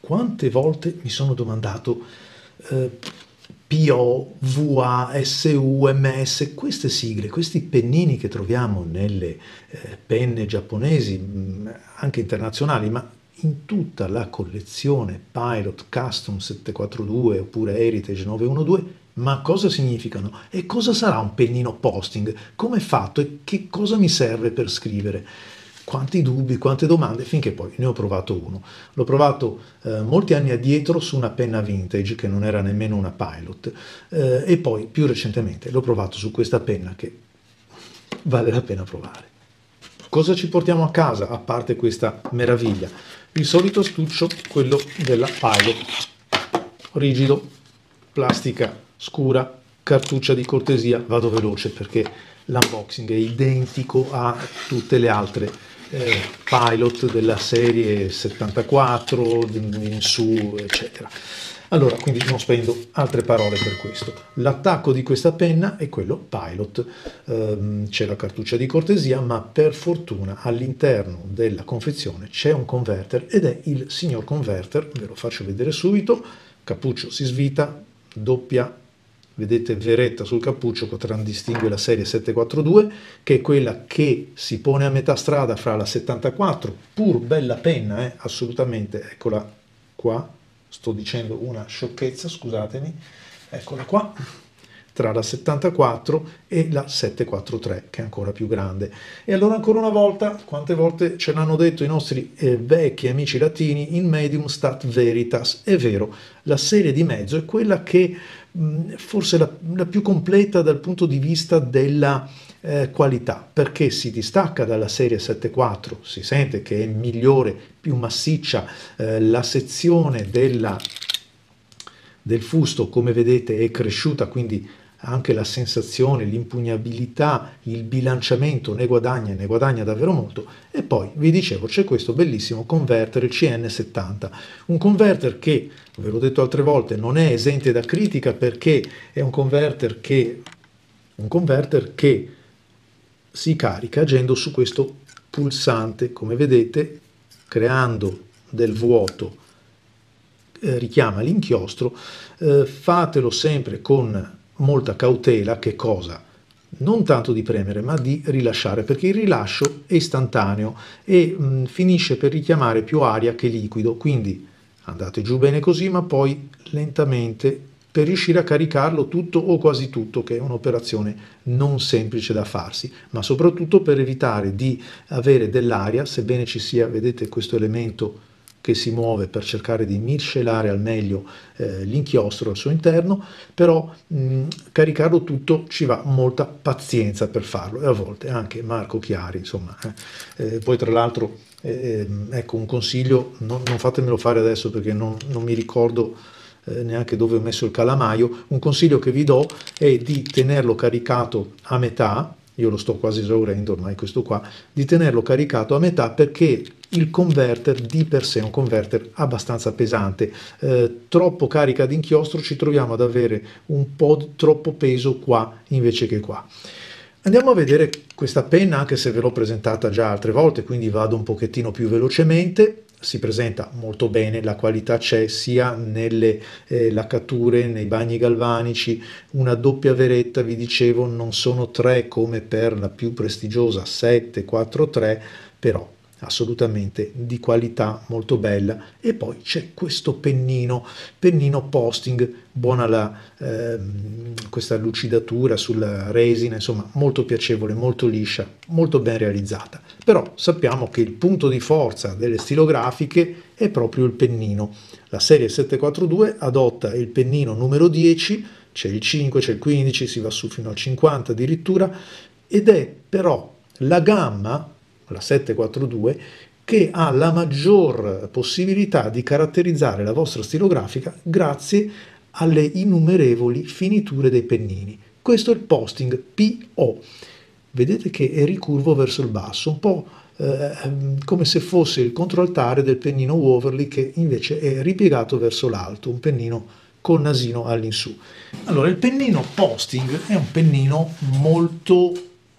quante volte mi sono domandato eh, PO, VA, SU, MS, queste sigle, questi pennini che troviamo nelle eh, penne giapponesi, mm, anche internazionali, ma in tutta la collezione Pilot Custom 742 oppure Heritage 912, ma cosa significano? E cosa sarà un pennino posting? Come è fatto e che cosa mi serve per scrivere? Quanti dubbi, quante domande, finché poi ne ho provato uno. L'ho provato eh, molti anni addietro su una penna vintage che non era nemmeno una pilot eh, e poi più recentemente l'ho provato su questa penna che vale la pena provare. Cosa ci portiamo a casa a parte questa meraviglia? Il solito astuccio, quello della pilot, rigido, plastica scura, cartuccia di cortesia, vado veloce perché l'unboxing è identico a tutte le altre eh, pilot della serie 74 in su, eccetera. Allora, quindi non spendo altre parole per questo. L'attacco di questa penna è quello pilot, ehm, c'è la cartuccia di cortesia, ma per fortuna all'interno della confezione c'è un converter ed è il signor converter, ve lo faccio vedere subito, cappuccio si svita, doppia vedete veretta sul cappuccio contraddistingue la serie 742 che è quella che si pone a metà strada fra la 74 pur bella penna eh, assolutamente. Eccola qua. Sto dicendo una sciocchezza scusatemi. Eccola qua tra la 74 e la 743 che è ancora più grande. E allora ancora una volta quante volte ce l'hanno detto i nostri eh, vecchi amici latini in medium stat veritas è vero la serie di mezzo è quella che forse la, la, più completa dal punto di vista della eh, qualità, perché si distacca dalla serie 7.4, si sente che è migliore, più massiccia, eh, la sezione della, del fusto come vedete è cresciuta, quindi anche la sensazione, l'impugnabilità, il bilanciamento ne guadagna, ne guadagna davvero molto. E poi, vi dicevo, c'è questo bellissimo converter, il CN70, un converter che, ve l'ho detto altre volte, non è esente da critica perché è un converter che, un converter che si carica agendo su questo pulsante, come vedete, creando del vuoto, eh, richiama l'inchiostro, eh, fatelo sempre con molta cautela che cosa? Non tanto di premere, ma di rilasciare, perché il rilascio è istantaneo e mh, mm, finisce per richiamare più aria che liquido, quindi andate giù bene così, ma poi lentamente per riuscire a caricarlo tutto o quasi tutto, che è un'operazione non semplice da farsi, ma soprattutto per evitare di avere dell'aria, sebbene ci sia, vedete questo elemento che si muove per cercare di miscelare al meglio eh, l'inchiostro al suo interno, però mh, caricarlo tutto ci va molta pazienza per farlo e a volte anche Marco Chiari, insomma. Eh. Eh, poi tra l'altro, eh, ehm, ecco un consiglio, no, non fatemelo fare adesso perché non, non mi ricordo eh, neanche dove ho messo il calamaio, un consiglio che vi do è di tenerlo caricato a metà, io lo sto quasi esaurendo ormai questo qua, di tenerlo caricato a metà perché il converter di per sé è un converter abbastanza pesante, eh, troppo carica di inchiostro ci troviamo ad avere un po' troppo peso qua invece che qua. Andiamo a vedere questa penna anche se ve l'ho presentata già altre volte, quindi vado un pochettino più velocemente si presenta molto bene, la qualità c'è sia nelle eh, laccature, nei bagni galvanici, una doppia veretta, vi dicevo, non sono tre come per la più prestigiosa 743, però assolutamente di qualità molto bella. E poi c'è questo pennino pennino posting buona la, eh, questa lucidatura sulla resina insomma molto piacevole molto liscia molto ben realizzata però sappiamo che il punto di forza delle stilografiche è proprio il pennino la serie 742 adotta il pennino numero 10 c'è il 5 c'è il 15 si va su fino al 50 addirittura ed è però la gamma la 742, che ha la maggior possibilità di caratterizzare la vostra stilografica grazie alle innumerevoli finiture dei pennini. Questo è il posting PO. Vedete che è ricurvo verso il basso, un po' eh, come se fosse il controaltare del pennino Waverly che invece è ripiegato verso l'alto, un pennino col nasino all'insù. Allora, il pennino posting è un pennino molto,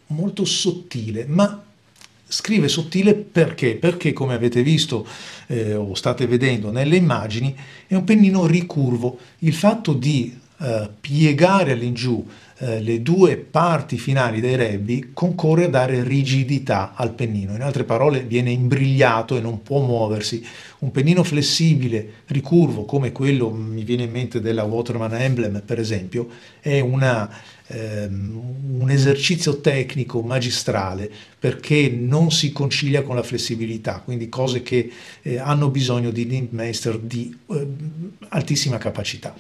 molto sottile, ma Scrive sottile perché? Perché come avete visto eh, o state vedendo nelle immagini è un pennino ricurvo. Il fatto di eh, piegare all'ingiù eh, le due parti finali dei rebbi concorre a dare rigidità al pennino. In altre parole viene imbrigliato e non può muoversi. Un pennino flessibile, ricurvo, come quello mi viene in mente della Waterman Emblem per esempio, è una, ehm, un esercizio tecnico magistrale perché non si concilia con la flessibilità, quindi cose che eh, hanno bisogno di Lindmeister di eh, altissima capacità.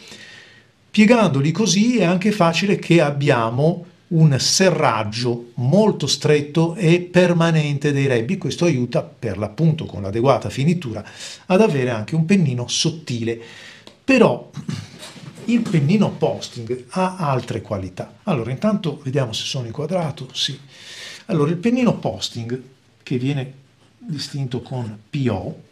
Piegandoli così è anche facile che abbiamo un serraggio molto stretto e permanente dei rebbi. Questo aiuta, per l'appunto con l'adeguata finitura, ad avere anche un pennino sottile. Però il pennino posting ha altre qualità. Allora, intanto vediamo se sono inquadrato. Sì. Allora, il pennino posting, che viene distinto con PO,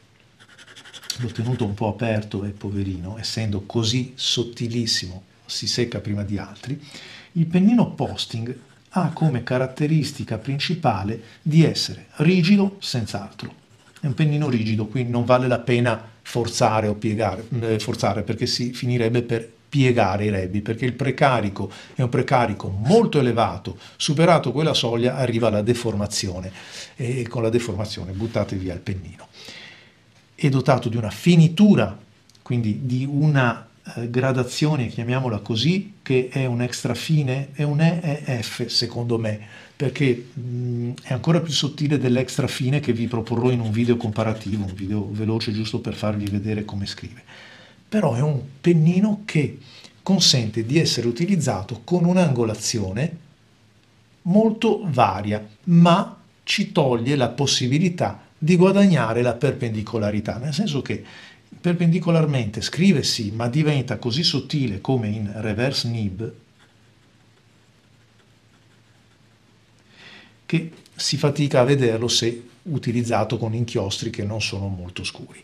l'ho tenuto un po' aperto e poverino, essendo così sottilissimo, si secca prima di altri, il pennino posting ha come caratteristica principale di essere rigido senz'altro. È un pennino rigido, quindi non vale la pena forzare o piegare, eh, forzare perché si finirebbe per piegare i rebbi, perché il precarico è un precarico molto elevato, superato quella soglia arriva la deformazione. E con la deformazione buttate via il pennino è dotato di una finitura, quindi di una eh, gradazione, chiamiamola così, che è un extra fine, è un EEF secondo me, perché mh, è ancora più sottile dell'extra fine che vi proporrò in un video comparativo, un video veloce giusto per farvi vedere come scrive. Però è un pennino che consente di essere utilizzato con un'angolazione molto varia, ma ci toglie la possibilità di guadagnare la perpendicolarità, nel senso che perpendicolarmente scrive sì, ma diventa così sottile come in reverse nib che si fatica a vederlo se utilizzato con inchiostri che non sono molto scuri.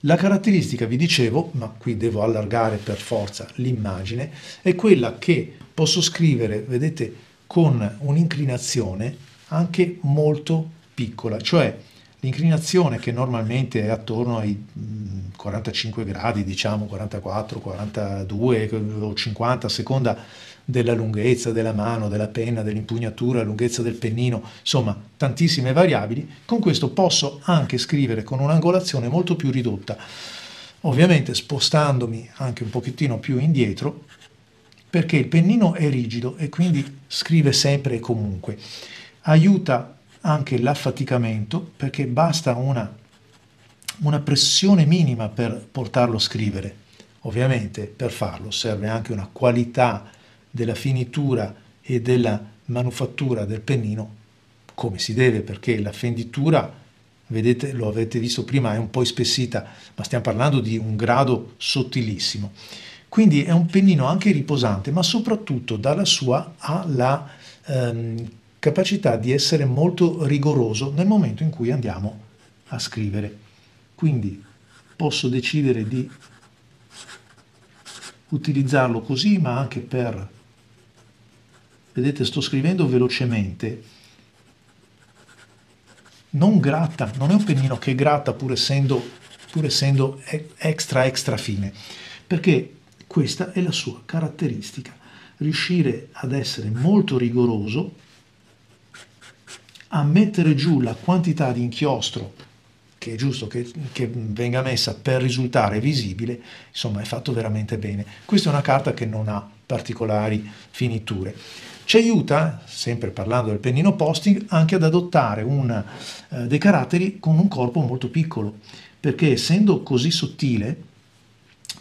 La caratteristica, vi dicevo, ma qui devo allargare per forza l'immagine, è quella che posso scrivere, vedete, con un'inclinazione anche molto piccola, cioè l'inclinazione che normalmente è attorno ai 45 mm, gradi, diciamo 44, 42 o 50 a seconda della lunghezza della mano, della penna, dell'impugnatura, lunghezza del pennino, insomma tantissime variabili, con questo posso anche scrivere con un'angolazione molto più ridotta, ovviamente spostandomi anche un pochettino più indietro, perché il pennino è rigido e quindi scrive sempre e comunque. Aiuta anche l'affaticamento perché basta una, una pressione minima per portarlo a scrivere. Ovviamente per farlo serve anche una qualità della finitura e della manufattura del pennino come si deve perché la fenditura vedete lo avete visto prima è un po' ispessita ma stiamo parlando di un grado sottilissimo quindi è un pennino anche riposante ma soprattutto dalla sua alla ehm, capacità di essere molto rigoroso nel momento in cui andiamo a scrivere. Quindi posso decidere di utilizzarlo così, ma anche per... Vedete, sto scrivendo velocemente. Non gratta, non è un pennino che gratta pur essendo, pur essendo extra extra fine, perché questa è la sua caratteristica, riuscire ad essere molto rigoroso a mettere giù la quantità di inchiostro che è giusto che, che, venga messa per risultare visibile, insomma è fatto veramente bene. Questa è una carta che non ha particolari finiture. Ci aiuta, sempre parlando del pennino posting, anche ad adottare un, eh, dei caratteri con un corpo molto piccolo, perché essendo così sottile,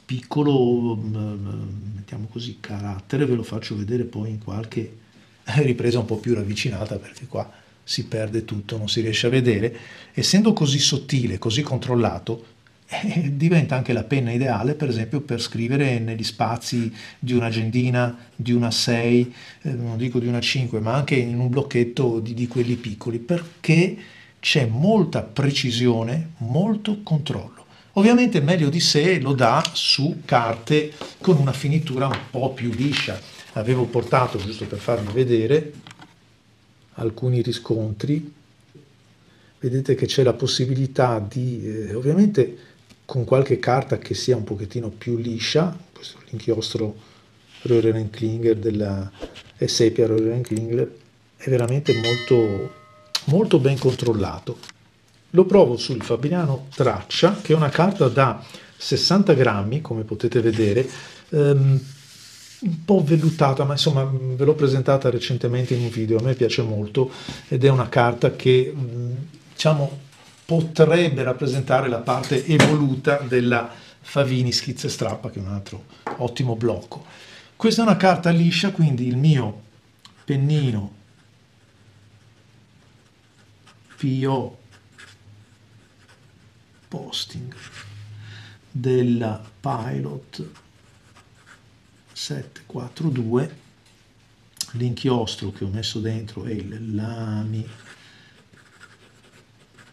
piccolo, mm, mettiamo così, carattere, ve lo faccio vedere poi in qualche ripresa un po' più ravvicinata, perché qua si perde tutto, non si riesce a vedere, essendo così sottile, così controllato, eh, diventa anche la penna ideale, per esempio, per scrivere negli spazi di un'agendina, di una 6, eh, non dico di una 5, ma anche in un blocchetto di, di quelli piccoli, perché c'è molta precisione, molto controllo. Ovviamente meglio di sé lo dà su carte con una finitura un po' più liscia. Avevo portato, giusto per farvi vedere, alcuni riscontri vedete che c'è la possibilità di, eh, ovviamente con qualche carta che sia un pochettino più liscia, questo è l'inchiostro Röhren Klinger della Sepia Röhren Klinger, è veramente molto, molto ben controllato. Lo provo sul Fabriano Traccia, che è una carta da 60 grammi, come potete vedere, um, un po' vellutata, ma insomma ve l'ho presentata recentemente in un video, a me piace molto ed è una carta che diciamo potrebbe rappresentare la parte evoluta della Favini Schizza e Strappa, che è un altro ottimo blocco. Questa è una carta liscia, quindi il mio pennino PO posting della Pilot 742 l'inchiostro che ho messo dentro è il Lamy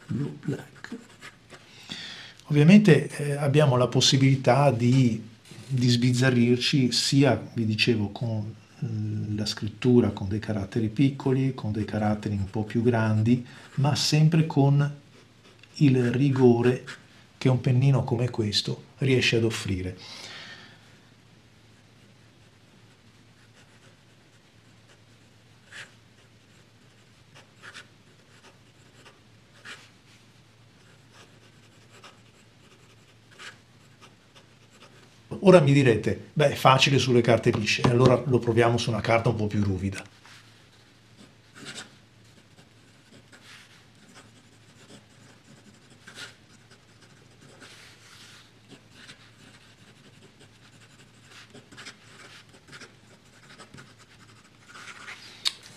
Blue Black ovviamente eh, abbiamo la possibilità di, di sbizzarrirci sia vi dicevo con mm, la scrittura con dei caratteri piccoli, con dei caratteri un po' più grandi, ma sempre con il rigore che un pennino come questo riesce ad offrire. Ora mi direte, beh, è facile sulle carte lisce, allora lo proviamo su una carta un po' più ruvida.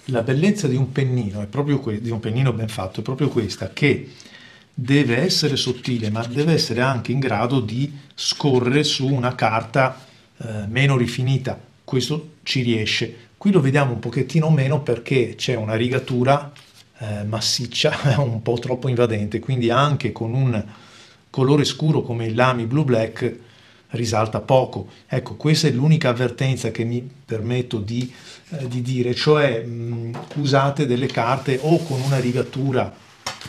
La bellezza di un pennino, è proprio di un pennino ben fatto, è proprio questa, che deve essere sottile, ma deve essere anche in grado di scorrere su una carta eh, meno rifinita. Questo ci riesce. Qui lo vediamo un pochettino meno perché c'è una rigatura eh, massiccia, un po' troppo invadente, quindi anche con un colore scuro come il Lamy Blue Black risalta poco. Ecco, questa è l'unica avvertenza che mi permetto di, eh, di dire, cioè mh, usate delle carte o con una rigatura,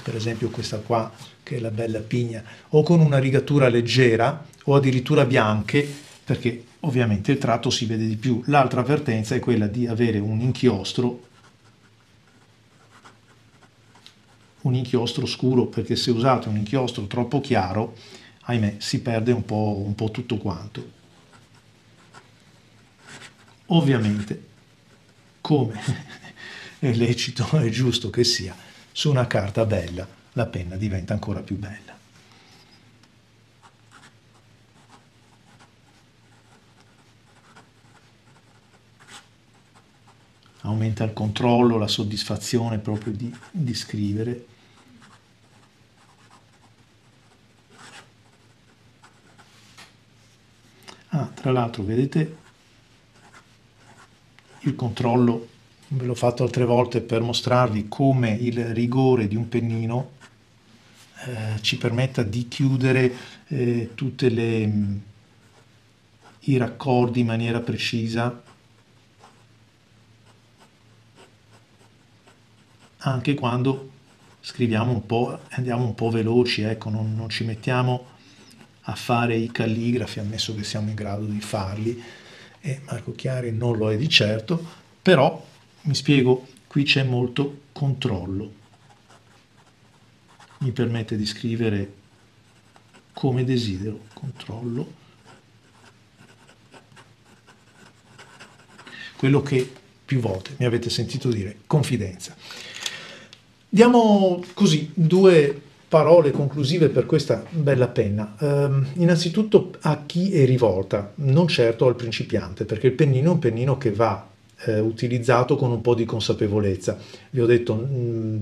per esempio questa qua che è la bella pigna, o con una rigatura leggera o addirittura bianche, perché ovviamente il tratto si vede di più. L'altra avvertenza è quella di avere un inchiostro un inchiostro scuro perché se usate un inchiostro troppo chiaro ahimè, si perde un po', un po' tutto quanto. Ovviamente, come è lecito e giusto che sia, su una carta bella la penna diventa ancora più bella. Aumenta il controllo, la soddisfazione proprio di, di scrivere Ah, tra l'altro, vedete il controllo, ve l'ho fatto altre volte per mostrarvi come il rigore di un pennino eh, ci permetta di chiudere eh, tutti mm, i raccordi in maniera precisa. Anche quando scriviamo un po', andiamo un po' veloci, ecco, non, non ci mettiamo a fare i calligrafi, ammesso che siamo in grado di farli, e Marco Chiari non lo è di certo, però mi spiego, qui c'è molto controllo. Mi permette di scrivere come desidero, controllo. Quello che più volte mi avete sentito dire, confidenza. Diamo così due parole conclusive per questa bella penna. Um, innanzitutto a chi è rivolta, non certo al principiante, perché il pennino è un pennino che va eh, utilizzato con un po' di consapevolezza. Vi ho detto, mh, mm,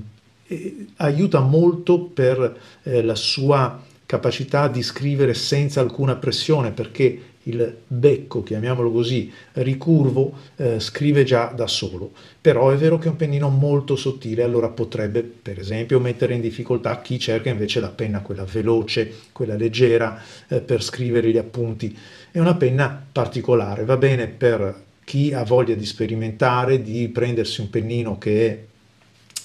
eh, aiuta molto per eh, la sua capacità di scrivere senza alcuna pressione, perché il becco, chiamiamolo così, ricurvo, eh, scrive già da solo. Però è vero che è un pennino molto sottile, allora potrebbe per esempio mettere in difficoltà chi cerca invece la penna, quella veloce, quella leggera, eh, per scrivere gli appunti. È una penna particolare, va bene per chi ha voglia di sperimentare, di prendersi un pennino che è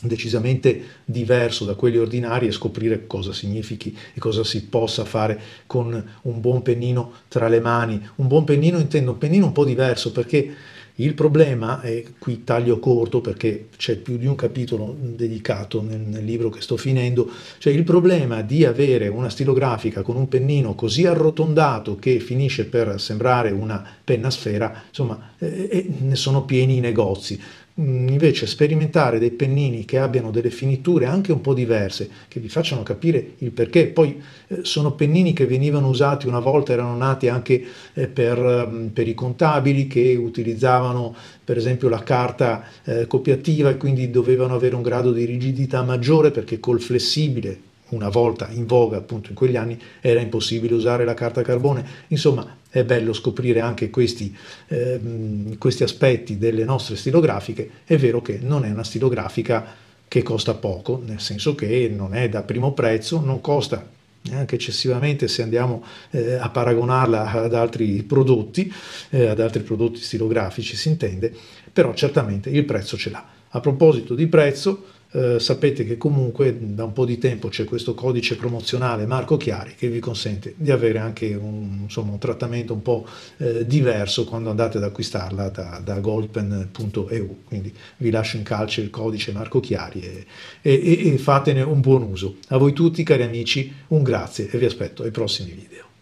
decisamente diverso da quelli ordinari e scoprire cosa significhi e cosa si possa fare con un buon pennino tra le mani. Un buon pennino intendo un pennino un po' diverso perché il problema, e qui taglio corto perché c'è più di un capitolo dedicato nel, nel, libro che sto finendo, cioè il problema di avere una stilografica con un pennino così arrotondato che finisce per sembrare una penna sfera, insomma, eh, ne sono pieni i negozi. Mm, invece sperimentare dei pennini che abbiano delle finiture anche un po' diverse, che vi facciano capire il perché. Poi eh, sono pennini che venivano usati una volta, erano nati anche eh, per, mm, per, i contabili che utilizzavano per esempio la carta eh, copiativa e quindi dovevano avere un grado di rigidità maggiore perché col flessibile una volta in voga appunto in quegli anni era impossibile usare la carta carbone. Insomma, è bello scoprire anche questi, eh, questi aspetti delle nostre stilografiche. È vero che non è una stilografica che costa poco, nel senso che non è da primo prezzo, non costa neanche eccessivamente se andiamo eh, a paragonarla ad altri prodotti, eh, ad altri prodotti stilografici si intende, però certamente il prezzo ce l'ha. A proposito di prezzo, eh, sapete che comunque da un po' di tempo c'è questo codice promozionale Marco Chiari che vi consente di avere anche un, insomma, un trattamento un po' eh, diverso quando andate ad acquistarla da, da goldpen.eu. Quindi vi lascio in calce il codice Marco Chiari e, e, e fatene un buon uso. A voi tutti cari amici un grazie e vi aspetto ai prossimi video.